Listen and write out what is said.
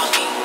talking.